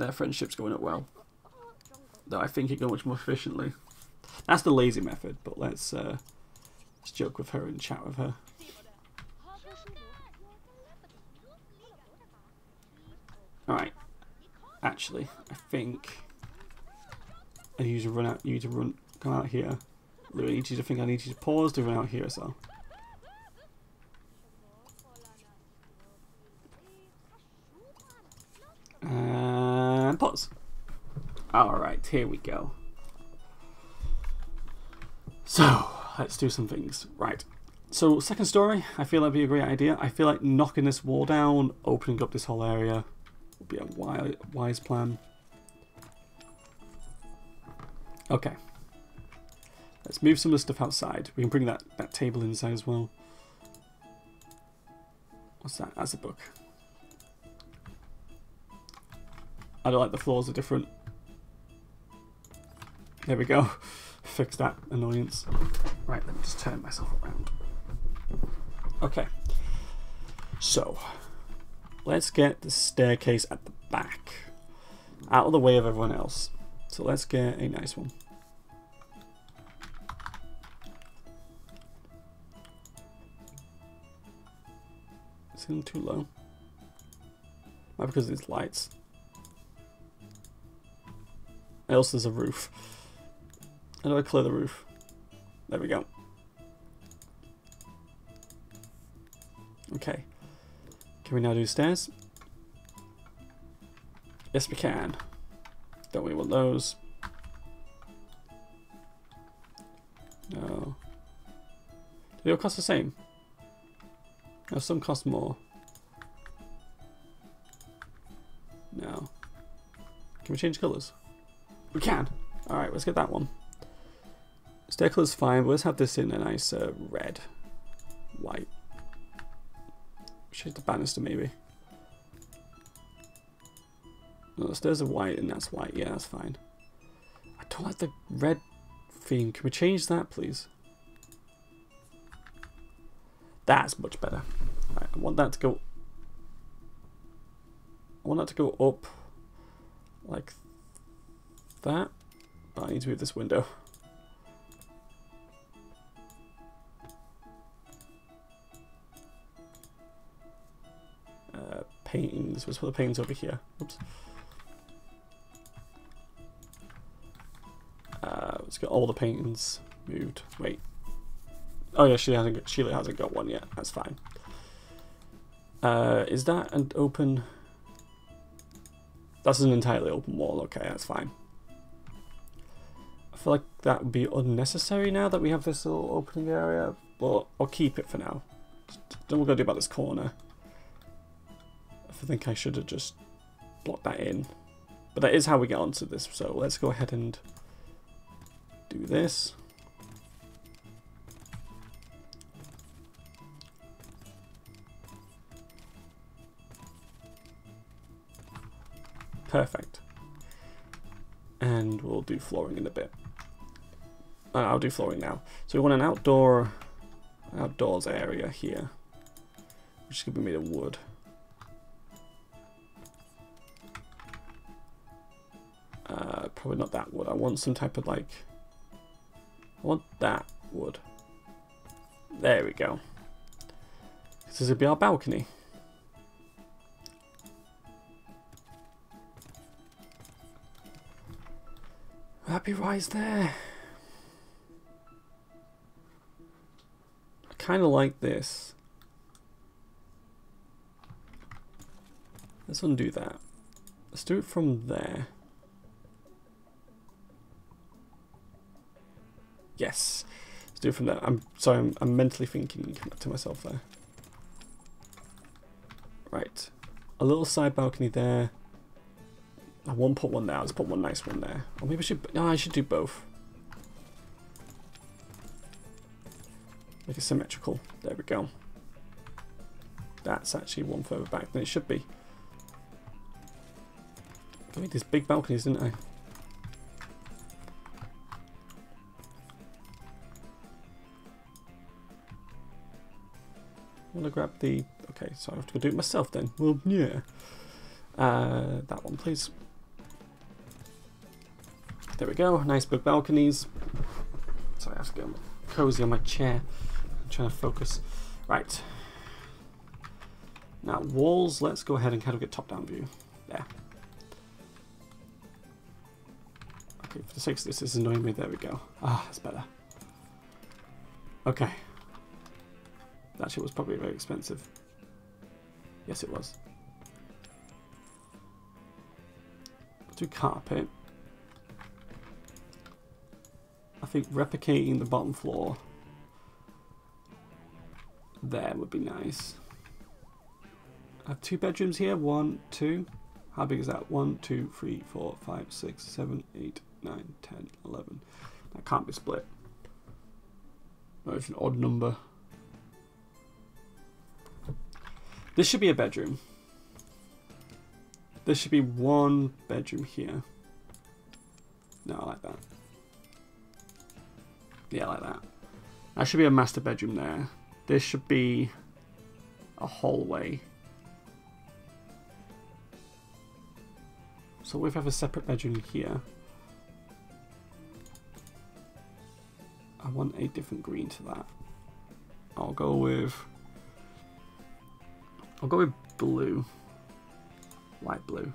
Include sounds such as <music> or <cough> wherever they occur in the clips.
their friendship's going up well. Though I think it go much more efficiently. That's the lazy method, but let's, uh, let's joke with her and chat with her. Alright. Actually, I think I need to run out you need to run come out here. I need you to think I need you to pause to run out here so. And pause. Alright, here we go. So, let's do some things. Right. So, second story, I feel that'd be a great idea. I feel like knocking this wall down, opening up this whole area, would be a wise, wise plan. Okay. Let's move some of the stuff outside. We can bring that, that table inside as well. What's that? That's a book. I don't like the floors are different. There we go. <laughs> Fix that annoyance. Right, let me just turn myself around. Okay. So, let's get the staircase at the back. Out of the way of everyone else. So let's get a nice one. Is it too low? Might because it's lights. Else there's a roof. How do I clear the roof? There we go. Okay. Can we now do stairs? Yes, we can. Don't we want those? No. Do they all cost the same? No, some cost more. No. Can we change colours? We can. Alright, let's get that one. Colour's fine, but let's have this in a nice uh, red. White. Change the banister maybe. The stairs are white and that's white. Yeah, that's fine. I don't like the red theme. Can we change that, please? That's much better. Right, I want that to go... I want that to go up like that. But I need to move this window. Paintings. Let's put the paintings over here. Oops. Uh, let's get all the paintings moved. Wait. Oh yeah, she hasn't. Sheila hasn't got one yet. That's fine. Uh, is that an open? That's an entirely open wall. Okay, that's fine. I feel like that would be unnecessary now that we have this little opening area, but I'll keep it for now. Then we're gonna do about this corner. I think I should have just blocked that in. But that is how we get onto this, so let's go ahead and do this. Perfect. And we'll do flooring in a bit. Uh, I'll do flooring now. So we want an outdoor, outdoors area here, which is going to be made of wood. Probably not that wood. I want some type of like, I want that wood. There we go. This will be our balcony. Happy rise there. I kind of like this. Let's undo that. Let's do it from there. Yes. Let's do it from there. I'm sorry, I'm, I'm mentally thinking to myself there. Right. A little side balcony there. I won't put one there. Let's put one nice one there. Or maybe I should. No, I should do both. Make it symmetrical. There we go. That's actually one further back than it should be. I made these big balconies, didn't I? Want to grab the... Okay, so I have to go do it myself then. Well, yeah. Uh, that one, please. There we go. Nice big balconies. Sorry, I have to get cozy on my chair. I'm trying to focus. Right. Now, walls, let's go ahead and kind of get top-down view. There. Okay, for the sake of this, this is annoying me. There we go. Ah, that's better. Okay. That shit was probably very expensive. Yes, it was. Do carpet. I think replicating the bottom floor there would be nice. I have two bedrooms here. One, two. How big is that? One, two, three, four, five, six, seven, eight, nine, ten, eleven. That can't be split. No, it's an odd number. This should be a bedroom. This should be one bedroom here. No, I like that. Yeah, I like that. That should be a master bedroom there. This should be a hallway. So we have a separate bedroom here. I want a different green to that. I'll go with... I'll go with blue. Light blue.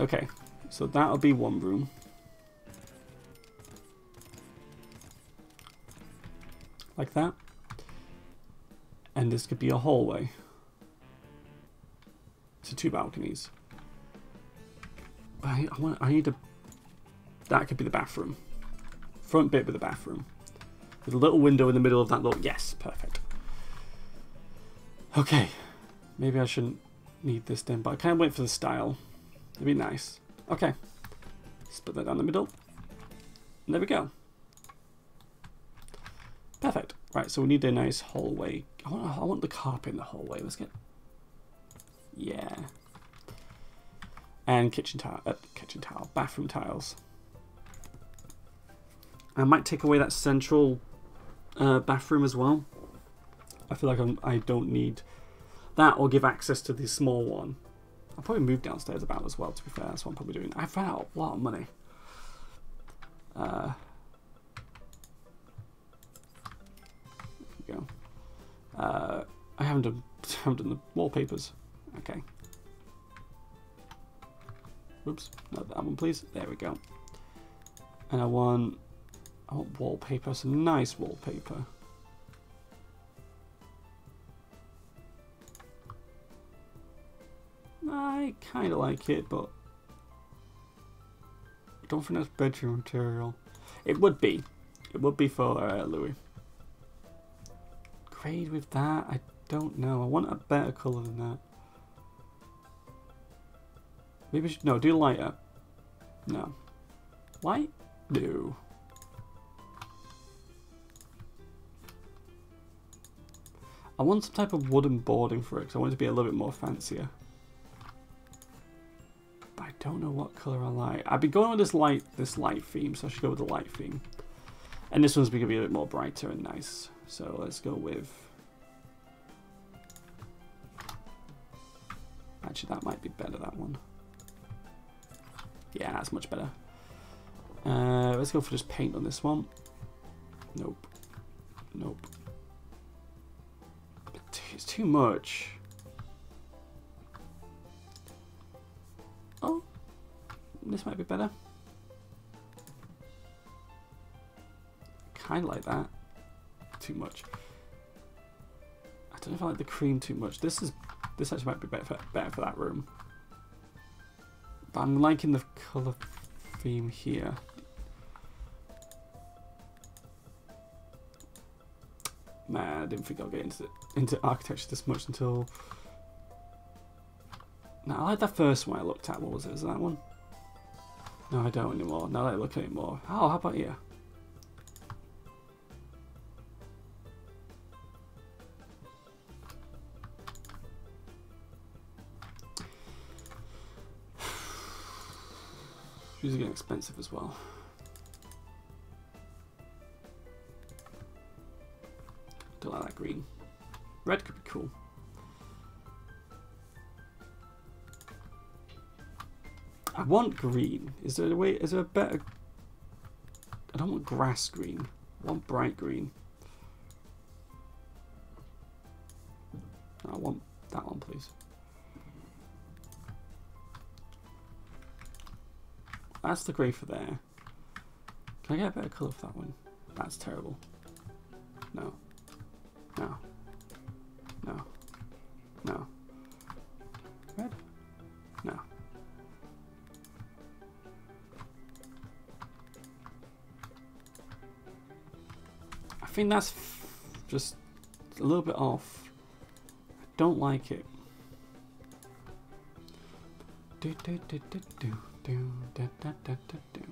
Okay, so that'll be one room. Like that. And this could be a hallway. So two balconies. I, I want. I need to That could be the bathroom. Front bit with the bathroom. With a little window in the middle of that little. Yes, perfect. Okay, maybe I shouldn't need this then, but I can't wait for the style. It'd be nice. Okay, split that down the middle. And there we go. Perfect. Right, so we need a nice hallway. I want, I want the carpet in the hallway. Let's get. Yeah and kitchen tile, uh, kitchen tile, bathroom tiles. I might take away that central uh, bathroom as well. I feel like I'm, I do not need that or give access to the small one. I'll probably move downstairs about as well, to be fair. That's what I'm probably doing. I've run out a lot of money. Uh, go. Uh, I haven't done, <laughs> haven't done the wallpapers. Okay. Oops, not that one, please. There we go. And I want, I want wallpaper, some nice wallpaper. I kind of like it, but I don't think that's bedroom material. It would be. It would be for uh, Louis. Grade with that? I don't know. I want a better colour than that. Maybe should, no, do lighter. No. Light? No. I want some type of wooden boarding for it because I want it to be a little bit more fancier. But I don't know what colour I like. I've been going with this light this light theme, so I should go with the light theme. And this one's going to be a bit more brighter and nice. So let's go with... Actually, that might be better, that one. Yeah, that's much better. Uh, let's go for just paint on this one. Nope. Nope. It's too much. Oh, this might be better. Kind of like that. Too much. I don't know if I like the cream too much. This is this actually might be better for, better for that room. But I'm liking the colour theme here. Man, I didn't think I'll get into into architecture this much until. No, I like that first one I looked at. What was it? Is that one? No, I don't anymore. Now that I look at it more. Oh, how about you? <sighs> These are getting expensive as well. I want green. Is there a way? Is there a better? I don't want grass green. I want bright green. I want that one, please. That's the grey for there. Can I get a better colour for that one? That's terrible. No. No. Think that's just a little bit off. I don't like it. Do do do do do do do.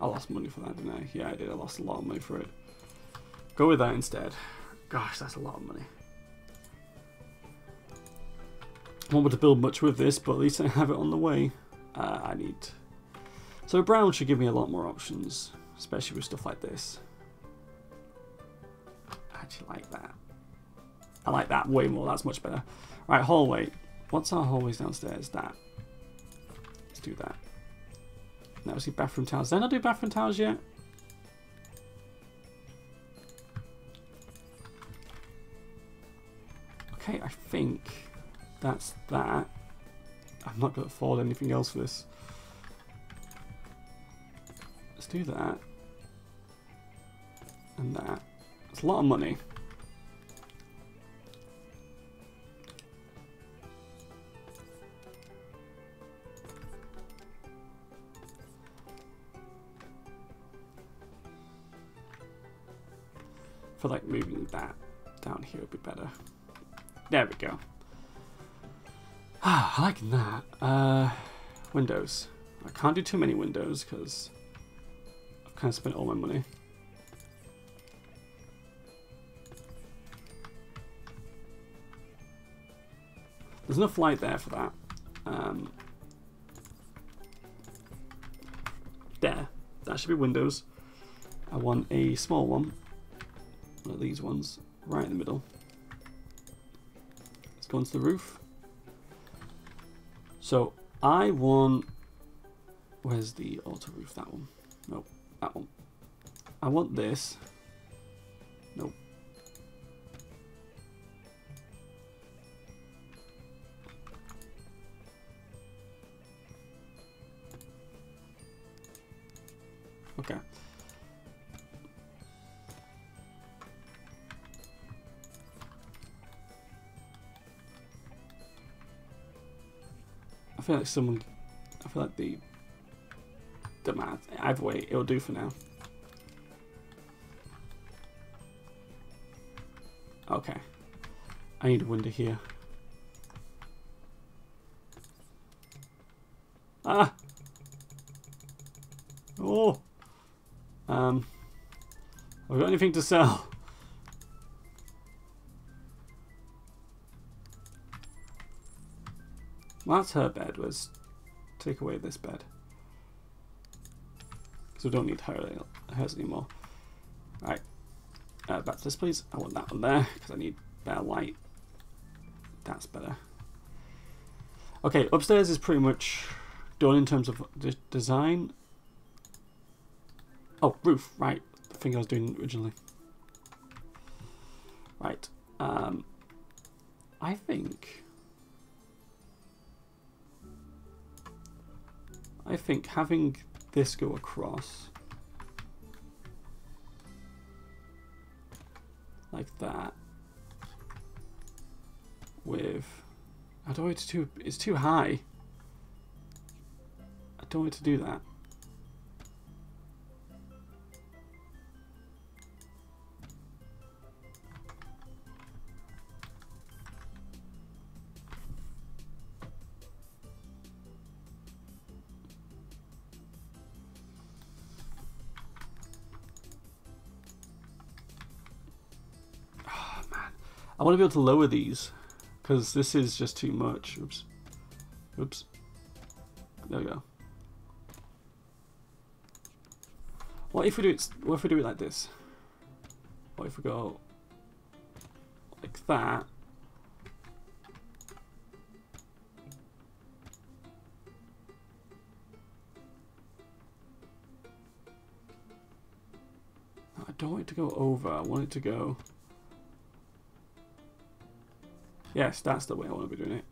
I lost money for that, didn't I? Yeah, I did. I lost a lot of money for it. Go with that instead. Gosh, that's a lot of money. Won't be to build much with this, but at least I have it on the way. Uh, I need... So brown should give me a lot more options, especially with stuff like this. I actually like that. I like that way more. That's much better. Right, hallway. What's our hallways downstairs? That. Let's do that. Now see bathroom towels. Did I not do bathroom towels yet? Okay, I think that's that. I'm not going to afford anything else for this. Let's do that. And that. It's a lot of money. For like moving that down here would be better. There we go. Ah, I like that. Uh, windows. I can't do too many windows because I've kind of spent all my money. There's enough light there for that. Um, there. That should be windows. I want a small one one of these ones right in the middle. Let's go onto the roof. So I want, where's the auto roof? That one. Nope, that one. I want this. I feel like someone, I feel like the, math, either way, it'll do for now. Okay. I need a window here. Ah! Oh! Um, have we got anything to sell? That's her bed. Let's take away this bed. Because we don't need her, hers anymore. Right. Uh, back to this, please. I want that one there, because I need better light. That's better. Okay, upstairs is pretty much done in terms of de design. Oh, roof, right. The thing I was doing originally. Right. Um, I think I think having this go across like that with I don't want it to it's too high. I don't want to do that. I want to be able to lower these because this is just too much. Oops. Oops. There we go. What if we do it? What if we do it like this? What if we go like that? I don't want it to go over. I want it to go. Yes, that's the way I want to be doing it.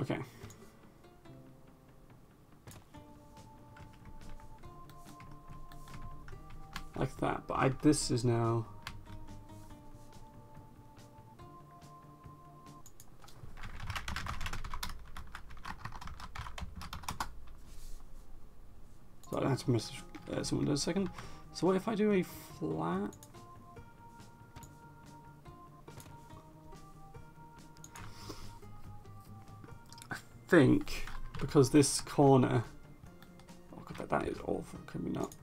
Okay. Like that, but I, this is now... Miss uh, someone a second. So what if I do a flat? I think because this corner. Oh god, that, that is awful. Can we not?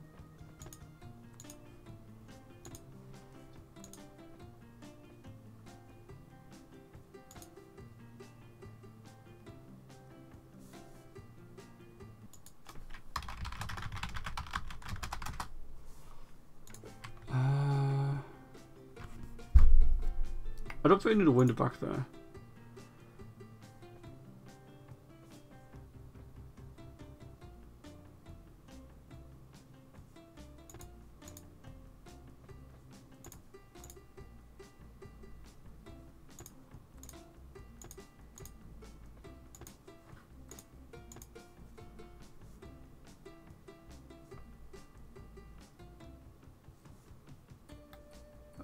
I don't think we need a window back there.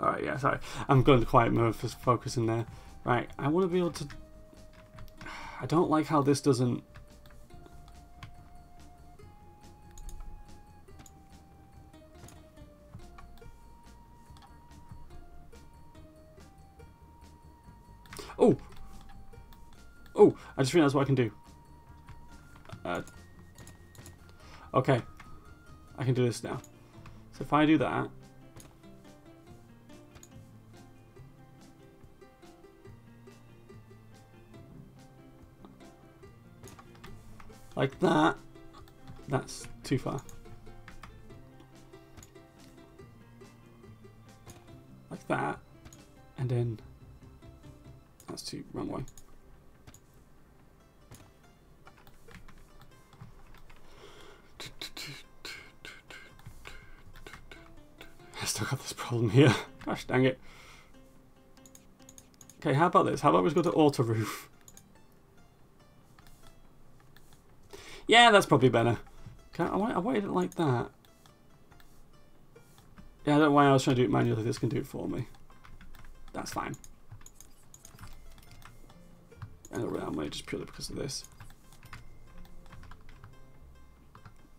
Alright, yeah, sorry. I'm going to quiet mode for focusing there. Right, I want to be able to... I don't like how this doesn't... Oh! Oh, I just realised what I can do. Uh, okay. I can do this now. So if I do that... like that. That's too far. Like that. And then that's too wrong way. I still got this problem here. <laughs> Gosh dang it. Okay, how about this? How about we go to auto roof? Yeah, that's probably better. I, I wanted it like that. Yeah, I don't know why I was trying to do it manually. This can do it for me. That's fine. And around me just purely because of this.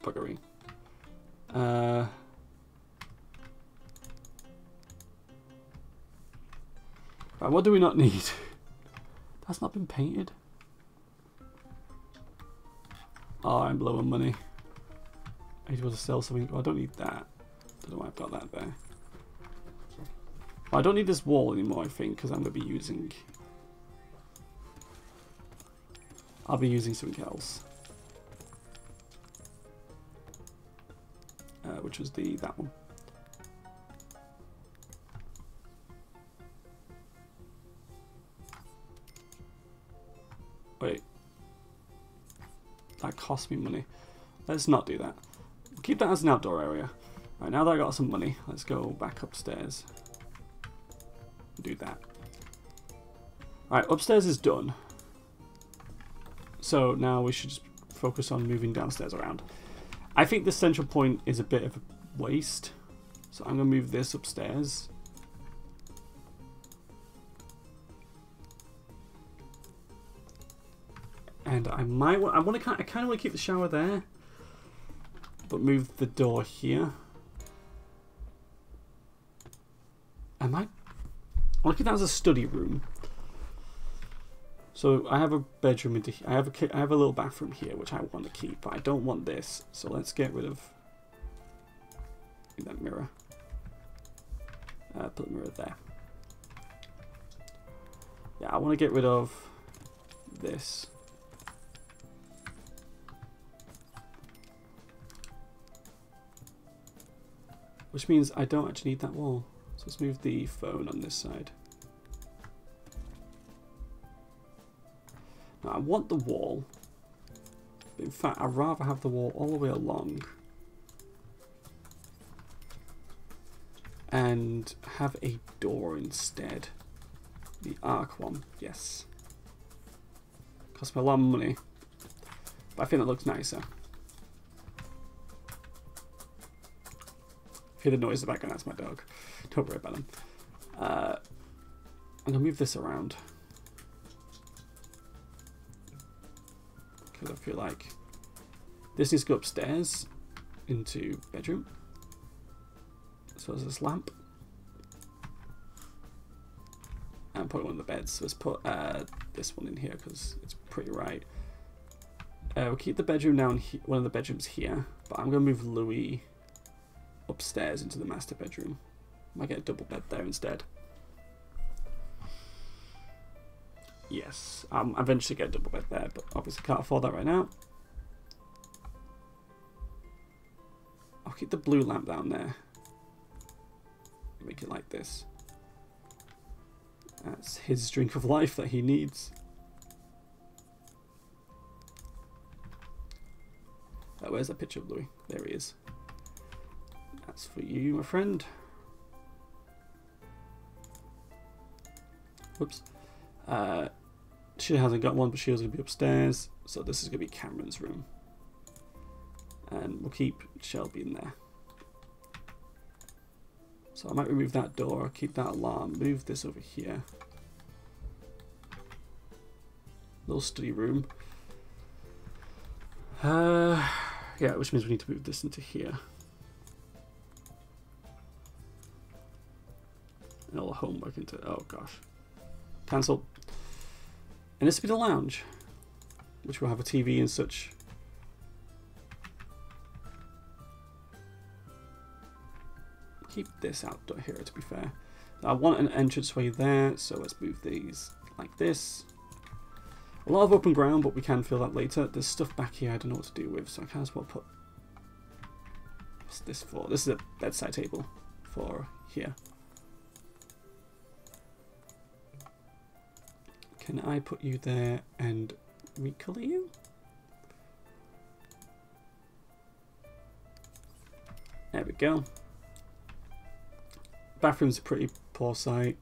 Buggery. Uh... What do we not need? <laughs> That's not been painted. Oh, I'm blowing money. I need to sell something. Oh, I don't need that. I don't know why I've got that there. I don't need this wall anymore, I think, because I'm going to be using... I'll be using something else. Uh, which was the that one. Cost me money. Let's not do that. keep that as an outdoor area. Right, now that I got some money, let's go back upstairs. Do that. Alright, upstairs is done. So now we should just focus on moving downstairs around. I think the central point is a bit of a waste. So I'm going to move this upstairs. And I might want, I want to, I kind of want to keep the shower there. But move the door here. Might, I to keep that as a study room. So I have a bedroom into I have a I have a little bathroom here which I want to keep, but I don't want this. So let's get rid of that mirror. Uh, put the mirror there. Yeah, I want to get rid of this. Which means I don't actually need that wall. So let's move the phone on this side. Now I want the wall. But in fact, I'd rather have the wall all the way along. And have a door instead. The arc one, yes. Cost me a lot of money. But I think that looks nicer. Hear the noise in the background, that's my dog. Don't worry about him. Uh, I'm to move this around. Because I feel like this needs to go upstairs into bedroom. As well as this lamp. And put one of the beds. So let's put uh, this one in here because it's pretty right. Uh, we'll keep the bedroom down, one of the bedrooms here. But I'm to move Louis upstairs into the master bedroom. Might get a double bed there instead. Yes, um, eventually get a double bed there, but obviously can't afford that right now. I'll keep the blue lamp down there. Make it like this. That's his drink of life that he needs. Oh, where's that picture of Louis? There he is. That's for you, my friend. Whoops. Uh, she hasn't got one, but she was going to be upstairs. So this is going to be Cameron's room. And we'll keep Shelby in there. So I might remove that door, keep that alarm, move this over here. Little study room. Uh, yeah, which means we need to move this into here. Gosh cancel. And this will be the lounge which will have a TV and such. Keep this out here to be fair. I want an entranceway there so let's move these like this. A lot of open ground but we can fill that later. There's stuff back here I don't know what to do with so I can as well put what's this for? This is a bedside table for here Can I put you there and recolor you? There we go. Bathroom's a pretty poor sight.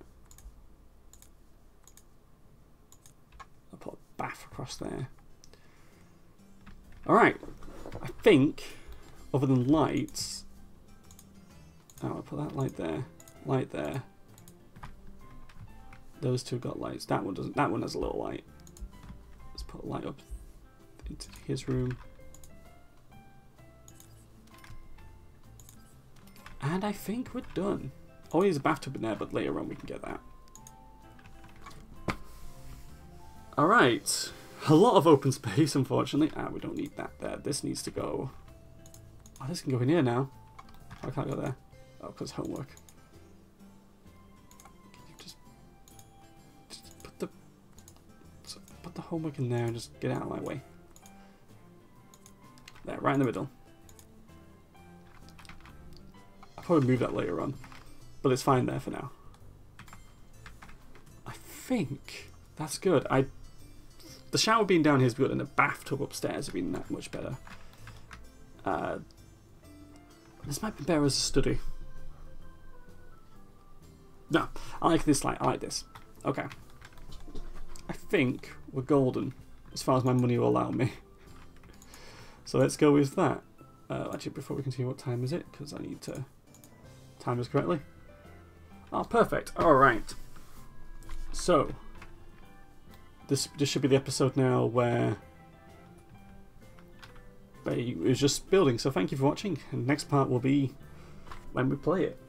I'll put a bath across there. Alright. I think, other than lights... Oh, I'll put that light there. Light there. Those two got lights. That one doesn't. That one has a little light. Let's put a light up into his room. And I think we're done. Oh, there's a bathtub in there, but later on we can get that. Alright. A lot of open <laughs> space, unfortunately. Ah, we don't need that there. This needs to go... Oh, this can go in here now. I can't go there. Oh, because homework. Put the homework in there and just get out of my way. There, right in the middle. I'll probably move that later on, but it's fine there for now. I think that's good. I The shower being down here is good, and the bathtub upstairs would be that much better. Uh, this might be better as a study. No, I like this light. I like this. Okay. Think we're golden, as far as my money will allow me. So let's go with that. Uh, actually, before we continue, what time is it? Because I need to time this correctly. Oh, perfect. All right. So, this this should be the episode now where it was just building. So thank you for watching. And next part will be when we play it.